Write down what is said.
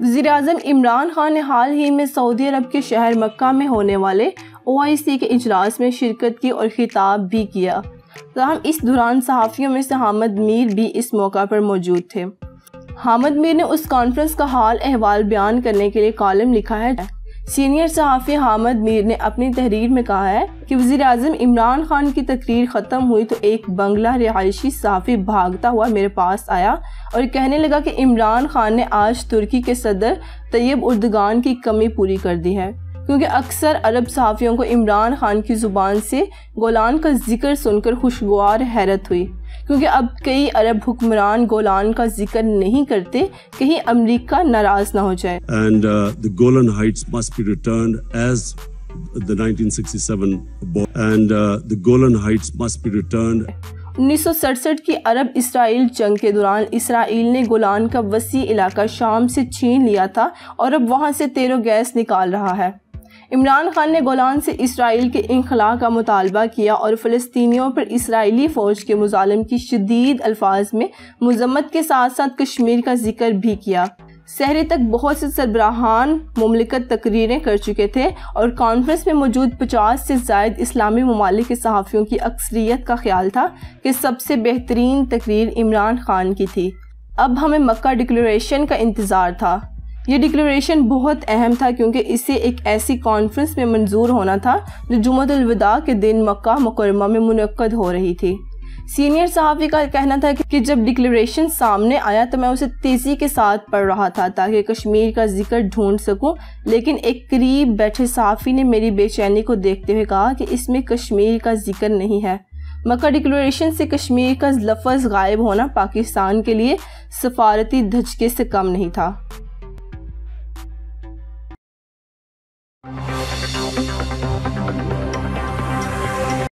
وزیراعظم عمران خان نے حال ہی میں سعودی عرب کے شہر مکہ میں ہونے والے او آئی سی کے اجلاس میں شرکت کی اور خطاب بھی کیا۔ تاہم، اس دوران صحافیوں میں سے حامد میر بھی اس موقع پر موجود تھے۔ حامد میر نے اس کانفرنس کا حال احوال بیان کرنے کے لیے کالم لکھا ہے۔ سینئر صحافی حامد میر نے اپنی تحریر میں کہا ہے کہ وزیراعظم عمران خان کی تقریر ختم ہوئی تو ایک بنگلہ رہائشی صحافی بھاگتا ہوا میرے پاس آیا اور کہنے لگا کہ عمران خان نے آج ترکی کے صدر طیب اردگان کی کمی پوری کر دی ہے۔ کیونکہ اکثر عرب صحافیوں کو عمران خان کی زبان سے گولان کا ذکر سن کر خوشگوار حیرت ہوئی۔ کیونکہ اب کئی عرب حکمران گولان کا ذکر نہیں کرتے کہیں امریکہ ناراض نہ ہو جائے۔ And uh, Golan Heights must be returned as the 1967 bomb and uh, the Golan Heights must be returned. انیس سو سڑسٹھ کی عرب اسرائیل جنگ کے دوران اسرائیل نے گولان کا وسیع علاقہ شام سے چھین لیا تھا اور اب وہاں سے تیرو گیس نکال رہا ہے۔ عمران خان نے گولان سے اسرائیل کے انخلاء کا مطالبہ کیا اور فلسطینیوں پر اسرائیلی فوج کے مظالم کی شدید الفاظ میں مذمت کے ساتھ ساتھ کشمیر کا ذکر بھی کیا۔ سہرے تک بہت سے سربراہان مملکت تقریریں کر چکے تھے اور کانفرنس میں موجود پچاس سے زائد اسلامی ممالک کے صحافیوں کی اکثریت کا خیال تھا کہ سب سے بہترین تقریر عمران خان کی تھی۔ اب ہمیں مکہ ڈکلریشن کا انتظار تھا۔ یہ ڈکلریشن بہت اہم تھا کیونکہ اسے ایک ایسی کانفرنس میں منظور ہونا تھا جو جمعۃ الوداع کے دن مکہ مکرمہ میں منعقد ہو رہی تھی۔ سینئر صحافی کا کہنا تھا کہ جب ڈکلریشن سامنے آیا تو میں اسے تیزی کے ساتھ پڑھ رہا تھا تاکہ کشمیر کا ذکر ڈھونڈ سکوں۔ لیکن ایک قریب بیٹھے صحافی نے میری بے چینی کو دیکھتے ہوئے کہا کہ اس میں کشمیر کا ذکر نہیں ہے۔ مکہ ڈکلریشن سے کشمیر کا لفظ غائب ہونا پاکستان کے لیے سفارتی دھچکے سے کم نہیں تھا۔ Thank you.